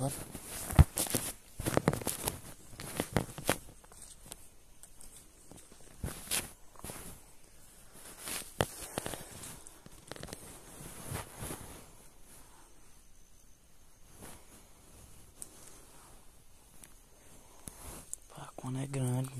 Olha. Pá, quando é grande.